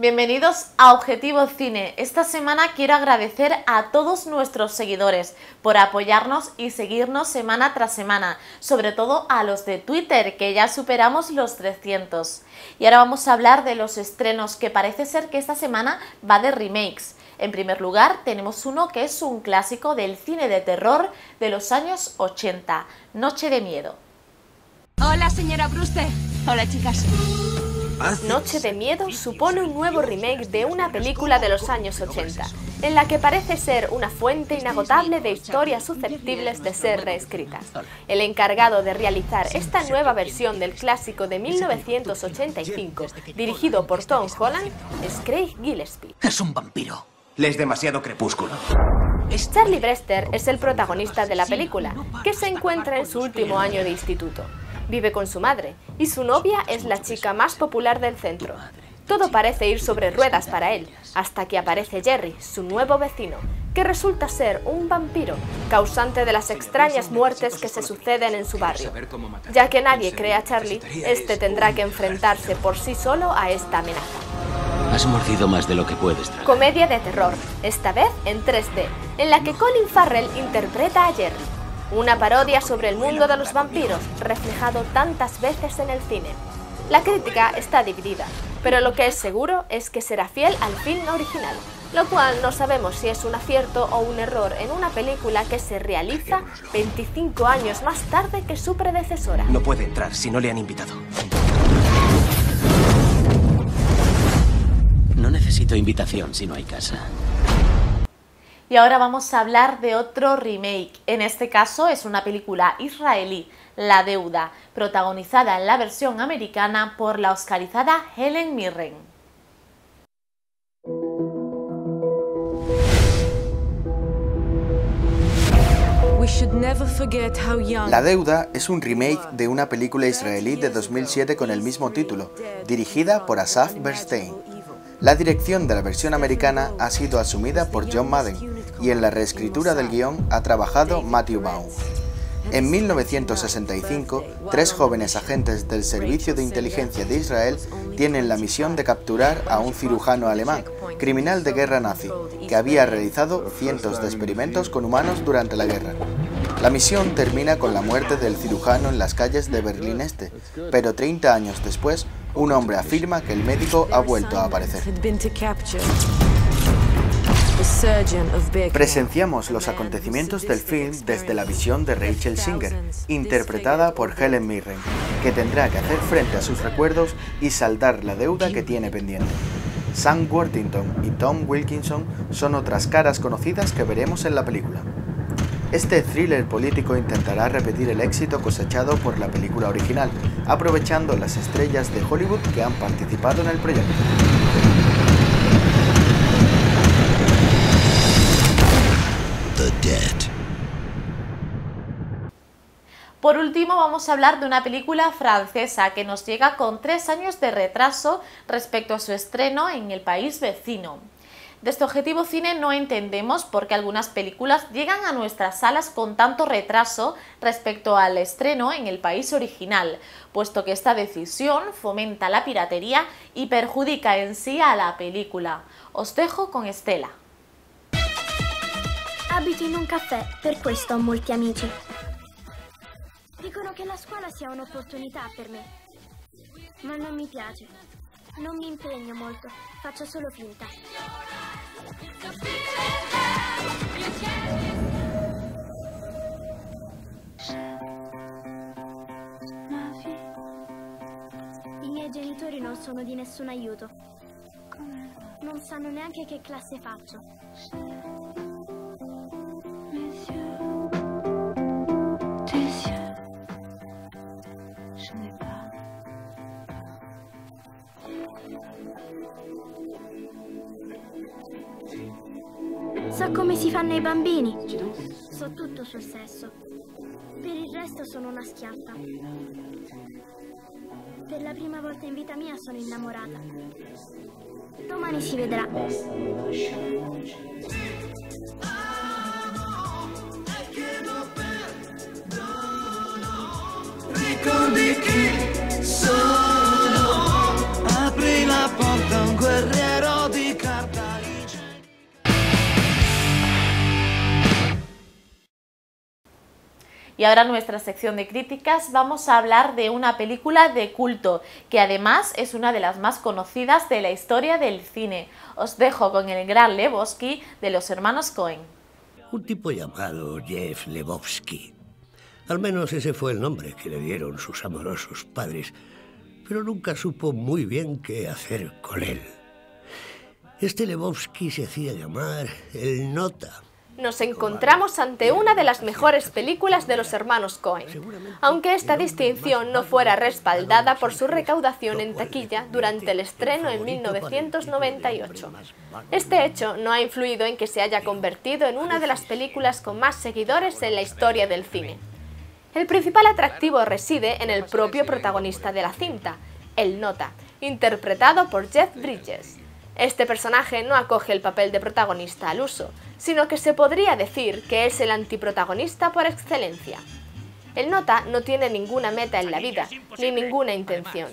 Bienvenidos a Objetivo Cine. Esta semana quiero agradecer a todos nuestros seguidores por apoyarnos y seguirnos semana tras semana, sobre todo a los de Twitter, que ya superamos los 300. Y ahora vamos a hablar de los estrenos, que parece ser que esta semana va de remakes. En primer lugar, tenemos uno que es un clásico del cine de terror de los años 80, Noche de Miedo. Hola, señora Brewster. Hola, chicas. Noche de Miedo supone un nuevo remake de una película de los años 80, en la que parece ser una fuente inagotable de historias susceptibles de ser reescritas. El encargado de realizar esta nueva versión del clásico de 1985, dirigido por Tom Holland, es Craig Gillespie. Es un vampiro. Le es demasiado crepúsculo. Charlie Brester es el protagonista de la película, que se encuentra en su último año de instituto. Vive con su madre y su novia es la chica más popular del centro. Todo parece ir sobre ruedas para él, hasta que aparece Jerry, su nuevo vecino, que resulta ser un vampiro, causante de las extrañas muertes que se suceden en su barrio. Ya que nadie cree a Charlie, este tendrá que enfrentarse por sí solo a esta amenaza. Has mordido más de lo que puedes tragar. Comedia de terror, esta vez en 3D, en la que Colin Farrell interpreta a Jerry, una parodia sobre el mundo de los vampiros, reflejado tantas veces en el cine. La crítica está dividida, pero lo que es seguro es que será fiel al film original, lo cual no sabemos si es un acierto o un error en una película que se realiza 25 años más tarde que su predecesora. No puede entrar si no le han invitado. No necesito invitación si no hay casa. Y ahora vamos a hablar de otro remake. En este caso es una película israelí, La Deuda, protagonizada en la versión americana por la oscarizada Helen Mirren. La Deuda es un remake de una película israelí de 2007 con el mismo título, dirigida por Asaf Bernstein. La dirección de la versión americana ha sido asumida por John Madden y en la reescritura del guion ha trabajado Matthew Baum. En 1965, tres jóvenes agentes del Servicio de Inteligencia de Israel tienen la misión de capturar a un cirujano alemán, criminal de guerra nazi, que había realizado cientos de experimentos con humanos durante la guerra. La misión termina con la muerte del cirujano en las calles de Berlín Este, pero 30 años después, un hombre afirma que el médico ha vuelto a aparecer. Presenciamos los acontecimientos del film desde la visión de Rachel Singer, interpretada por Helen Mirren, que tendrá que hacer frente a sus recuerdos y saldar la deuda que tiene pendiente. Sam Worthington y Tom Wilkinson son otras caras conocidas que veremos en la película. Este thriller político intentará repetir el éxito cosechado por la película original, aprovechando las estrellas de Hollywood que han participado en el proyecto. Por último, vamos a hablar de una película francesa que nos llega con tres años de retraso respecto a su estreno en el país vecino. De este objetivo cine no entendemos por qué algunas películas llegan a nuestras salas con tanto retraso respecto al estreno en el país original, puesto que esta decisión fomenta la piratería y perjudica en sí a la película. Os dejo con Estela. Abito in un caffè, per questo ho molti amici. Dicono che la scuola sia un'opportunità per me, ma non mi piace. Non mi impegno molto, faccio solo finta. I miei genitori non sono di nessun aiuto. Non sanno neanche che classe faccio. So come si fanno i bambini. So tutto sul sesso. Per il resto sono una schiappa. Per la prima volta in vita mia sono innamorata. Domani si vedrà. Y ahora en nuestra sección de críticas vamos a hablar de una película de culto, que además es una de las más conocidas de la historia del cine. Os dejo con el gran Lebowski de los hermanos Cohen. Un tipo llamado Jeff Lebowski. Al menos ese fue el nombre que le dieron sus amorosos padres, pero nunca supo muy bien qué hacer con él. Este Lebowski se hacía llamar el Nota nos encontramos ante una de las mejores películas de los hermanos Cohen, aunque esta distinción no fuera respaldada por su recaudación en taquilla durante el estreno en 1998. Este hecho no ha influido en que se haya convertido en una de las películas con más seguidores en la historia del cine. El principal atractivo reside en el propio protagonista de la cinta, el Nota, interpretado por Jeff Bridges. Este personaje no acoge el papel de protagonista al uso, sino que se podría decir que es el antiprotagonista por excelencia. El nota no tiene ninguna meta en la vida, ni ninguna intención.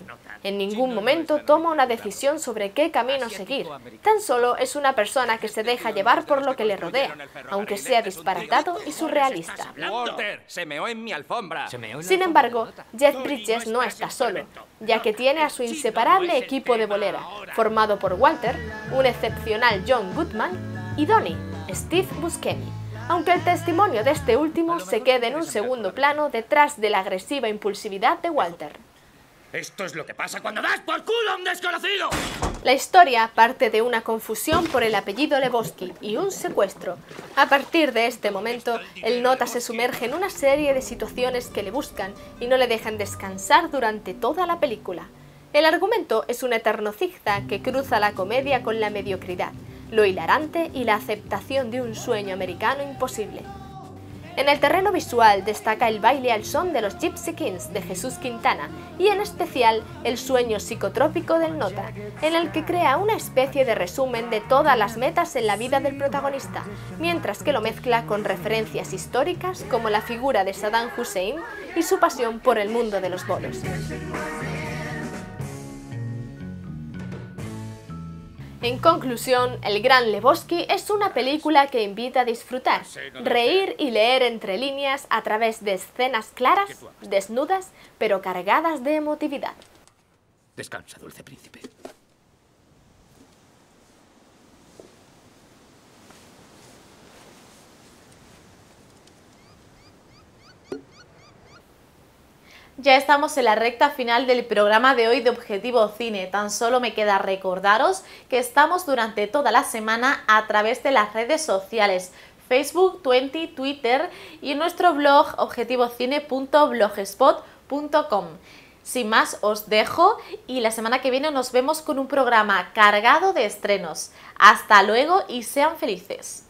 En ningún momento toma una decisión sobre qué camino seguir. Tan solo es una persona que se deja llevar por lo que le rodea, aunque sea disparatado y surrealista. Sin embargo, Jeff Bridges no está solo, ya que tiene a su inseparable equipo de bolera, formado por Walter, un excepcional John Goodman, y Donnie, Steve Buscemi. Aunque el testimonio de este último se quede en un segundo plano detrás de la agresiva impulsividad de Walter. Esto es lo que pasa cuando das por culo a un desconocido. La historia parte de una confusión por el apellido Lebowski y un secuestro. A partir de este momento, el nota se sumerge en una serie de situaciones que le buscan y no le dejan descansar durante toda la película. El argumento es un eterno zigzag que cruza la comedia con la mediocridad lo hilarante y la aceptación de un sueño americano imposible. En el terreno visual destaca el baile al son de los Gypsy Kings de Jesús Quintana y en especial el sueño psicotrópico del Nota, en el que crea una especie de resumen de todas las metas en la vida del protagonista, mientras que lo mezcla con referencias históricas como la figura de Saddam Hussein y su pasión por el mundo de los bolos. En conclusión, El Gran Lebowski es una película que invita a disfrutar, reír y leer entre líneas a través de escenas claras, desnudas, pero cargadas de emotividad. Descansa, dulce príncipe. Ya estamos en la recta final del programa de hoy de Objetivo Cine. Tan solo me queda recordaros que estamos durante toda la semana a través de las redes sociales Facebook, Twenty, Twitter y nuestro blog objetivocine.blogspot.com. Sin más, os dejo y la semana que viene nos vemos con un programa cargado de estrenos. Hasta luego y sean felices.